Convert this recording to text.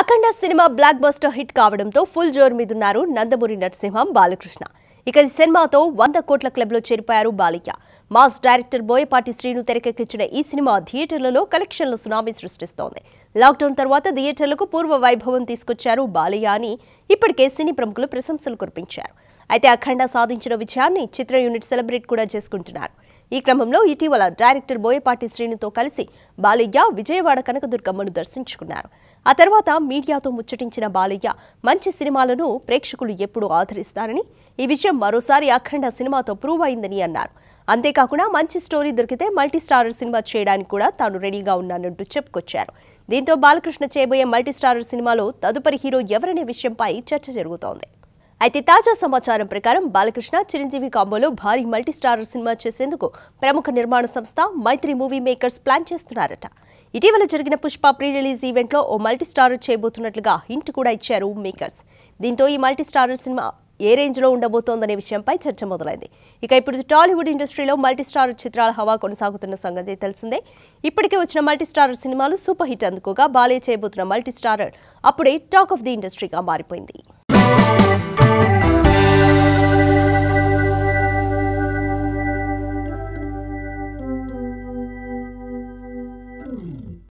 అఖండ cinema blockbuster hit కావడంతో full జోర్ మీదున్నారు నందమూరి నరసింహం బాలకృష్ణ. ఇక ఈ సినిమాతో వంద కోట్ల క్లబ్లో చేరిపోయారు బాలిక. మాస్ డైరెక్టర్ బోయపాటి శ్రీను తెరకెక్కించిన ఈ సినిమా థియేటర్లలో కలెక్షన్ల సునామీ సృష్టిస్తోంది. లాక్డౌన్ తర్వాత థియేటర్లకు పూర్వ వైభవం తీసుకొచ్చారు బాలయ్య అని ఇప్పటికే సినీ ప్రముఖులు ప్రశంసలు కురిపించారు. అయితే అఖండ సాధించిన విజయాన్ని చిత్ర యూనిట్ సెలబ్రేట్ కూడా చేసుకుంటున్నారు. ఈ క్రమంలో ఇటీవల డైరెక్టర్ బోయపాటి శ్రీనుతో కలిసి బాలయ్య విజయవాడ కనకదుర్గమ్మను దర్శించుకున్నారు. ఆ తర్వాత మీడియాతో ముచ్చటించిన బాలయ్య మంచి సినిమాలను ప్రేక్షకులు ఎప్పుడూ ఆదరిస్తారని ఈ విషయం మరోసారి అఖండ సినిమాతో ప్రూవ్ అయిందని అన్నారు. అంతేకాకుండా మంచి స్టోరీ దొరికితే మల్టీస్టారర్ సినిమా చేయడానికి కూడా తాను రెడీగా ఉన్నానంటూ చెప్పుకొచ్చారు. దీంతో బాలకృష్ణ చేయబోయే మల్టీస్టారర్ సినిమాలో తదుపరి హీరో ఎవరనే విషయంపై చర్చ జరుగుతోంది. అయితే తాజా సమాచారం ప్రకారం బాలకృష్ణ చిరంజీవి కాంబోలో భారీ మల్టీస్టార్ సినిమా చేసేందుకు ప్రముఖ నిర్మాణ సంస్థ మైత్రి మూవీ మేకర్స్ ప్లాన్ చేస్తున్నారట. ఇటీవల జరిగిన పుష్ప ప్రీ రిలీజ్ ఈవెంట్లో ఓ మల్టీస్టార్ చేయబోతున్నట్లుగా హింట్ కూడా ఇచ్చారు మేకర్స్. దీంతో ఈ మల్టీస్టార్ సినిమా ఏ రేంజ్లో ఉండబోతోందనే విషయంపై చర్చ మొదలైంది. ఇక ఇప్పుడు టాలీవుడ్ ఇండస్ట్రీలో మల్టీస్టార్ చిత్రాల హవా కొనసాగుతున్న సంగతి తెలిసిందే. ఇప్పటికే వచ్చిన మల్టీస్టార్ సినిమాలు సూపర్ హిట్ అందుకోగా బాలే చేయబోతున్న మల్టీస్టార్ అప్పుడే టాక్ ఆఫ్ ది ఇండస్ట్రీగా మారిపోయింది.